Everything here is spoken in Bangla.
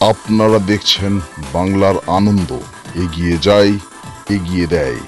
আপনারা দেখছেন বাংলার আনন্দ। এগিয়ে যায় এগিয়ে দেয়।